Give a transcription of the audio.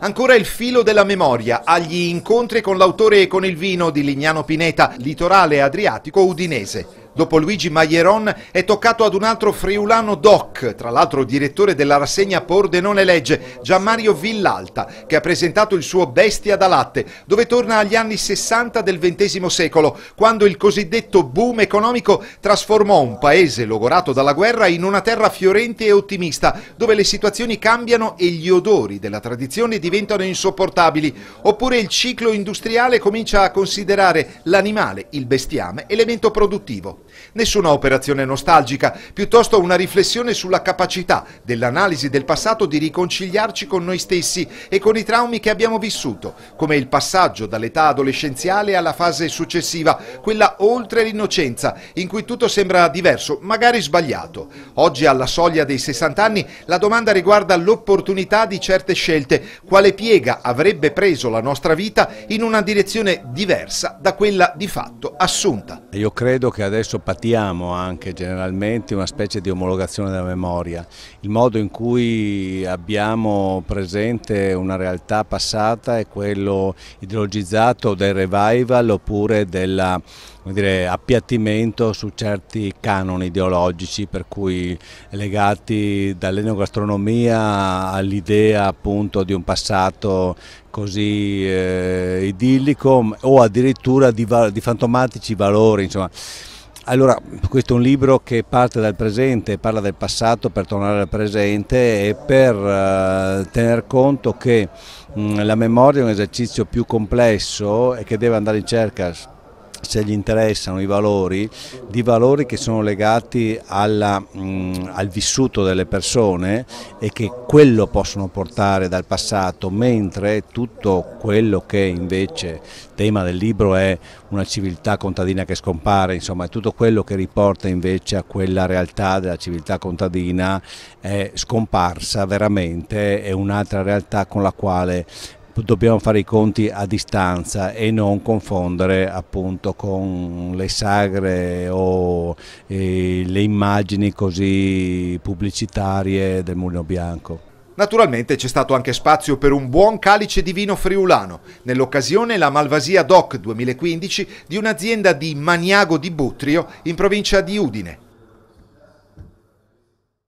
Ancora il filo della memoria agli incontri con l'autore e con il vino di Lignano Pineta, litorale adriatico udinese. Dopo Luigi Maieron è toccato ad un altro friulano doc, tra l'altro direttore della rassegna Pordenone Legge, Gianmario Villalta, che ha presentato il suo Bestia da latte, dove torna agli anni 60 del XX secolo, quando il cosiddetto boom economico trasformò un paese logorato dalla guerra in una terra fiorente e ottimista, dove le situazioni cambiano e gli odori della tradizione diventano insopportabili, oppure il ciclo industriale comincia a considerare l'animale, il bestiame, elemento produttivo. Nessuna operazione nostalgica, piuttosto una riflessione sulla capacità dell'analisi del passato di riconciliarci con noi stessi e con i traumi che abbiamo vissuto, come il passaggio dall'età adolescenziale alla fase successiva, quella oltre l'innocenza, in cui tutto sembra diverso, magari sbagliato. Oggi alla soglia dei 60 anni la domanda riguarda l'opportunità di certe scelte, quale piega avrebbe preso la nostra vita in una direzione diversa da quella di fatto assunta. Io credo che adesso patiamo anche generalmente una specie di omologazione della memoria, il modo in cui abbiamo presente una realtà passata è quello ideologizzato del revival oppure del appiattimento su certi canoni ideologici per cui legati dall'enogastronomia all'idea appunto di un passato così eh, idillico o addirittura di, di fantomatici valori insomma allora, questo è un libro che parte dal presente, parla del passato per tornare al presente e per uh, tener conto che mh, mm, la memoria è un esercizio più complesso e che deve andare in cerca se gli interessano i valori, di valori che sono legati alla, mh, mm, al vissuto delle persone e che quello possono portare dal passato, mentre tutto quello che invece tema del libro è una civiltà contadina che scompare, insomma è tutto quello che riporta invece a quella realtà della civiltà contadina è scomparsa veramente, è un'altra realtà con la quale dobbiamo fare i conti a distanza e non confondere appunto con le sagre o eh, le immagini così pubblicitarie del Mulino Bianco. Naturalmente c'è stato anche spazio per un buon calice di vino friulano, nell'occasione la Malvasia DOC 2015 di un'azienda di Maniago di Butrio in provincia di Udine.